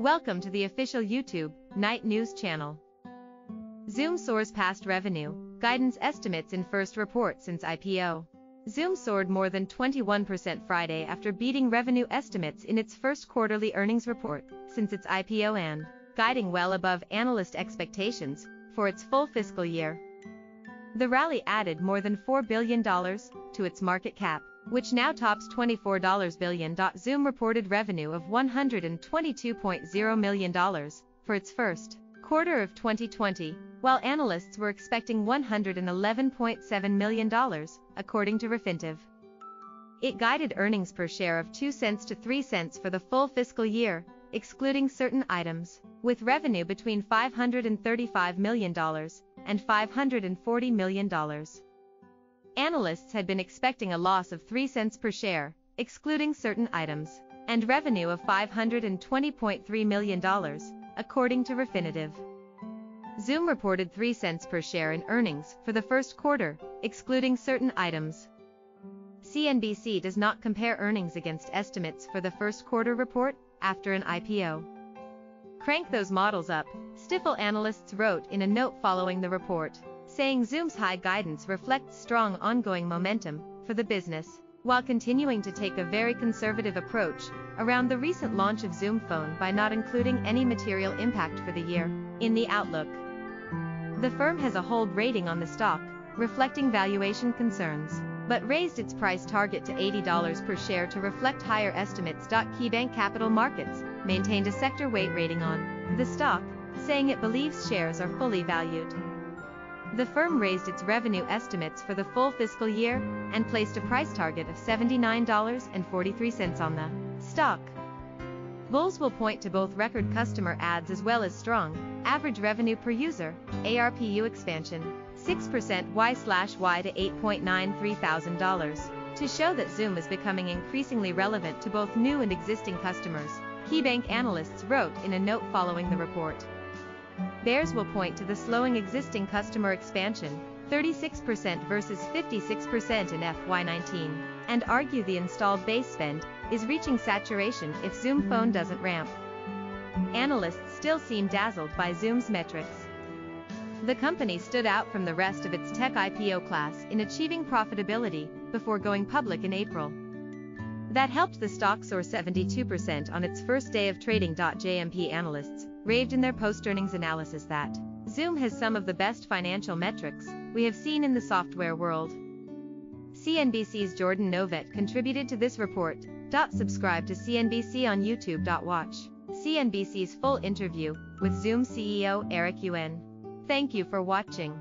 Welcome to the official YouTube, Night News channel. Zoom soars past revenue, guidance estimates in first report since IPO. Zoom soared more than 21% Friday after beating revenue estimates in its first quarterly earnings report since its IPO and guiding well above analyst expectations for its full fiscal year. The rally added more than $4 billion to its market cap, which now tops $24 billion. Zoom reported revenue of $122.0 million for its first quarter of 2020, while analysts were expecting $111.7 million, according to Refinitiv. It guided earnings per share of 2 cents to 3 cents for the full fiscal year, excluding certain items, with revenue between $535 million and $540 million. Analysts had been expecting a loss of 3 cents per share, excluding certain items, and revenue of $520.3 million, according to Refinitiv. Zoom reported 3 cents per share in earnings for the first quarter, excluding certain items. CNBC does not compare earnings against estimates for the first quarter report after an IPO. Crank those models up, Stifel analysts wrote in a note following the report, saying Zoom's high guidance reflects strong ongoing momentum for the business, while continuing to take a very conservative approach around the recent launch of Zoom Phone by not including any material impact for the year in the outlook. The firm has a hold rating on the stock, reflecting valuation concerns, but raised its price target to $80 per share to reflect higher estimates. KeyBanc Capital Markets maintained a sector weight rating on the stock, saying it believes shares are fully valued. The firm raised its revenue estimates for the full fiscal year and placed a price target of $79.43 on the stock. Bulls will point to both record customer adds as well as strong average revenue per user ARPU expansion, 6% Y/Y to $8.93 thousand, to show that Zoom is becoming increasingly relevant to both new and existing customers. KeyBanc analysts wrote in a note following the report. Bears will point to the slowing existing customer expansion, 36% versus 56% in FY19, and argue the installed base spend is reaching saturation if Zoom Phone doesn't ramp. Analysts still seem dazzled by Zoom's metrics. The company stood out from the rest of its tech IPO class in achieving profitability before going public in April. That helped the stock soar 72% on its first day of trading. JMP analysts raved in their post-earnings analysis that Zoom has some of the best financial metrics we have seen in the software world. CNBC's Jordan Novet contributed to this report. Subscribe to CNBC on YouTube. Watch CNBC's full interview with Zoom CEO Eric Yuan. Thank you for watching.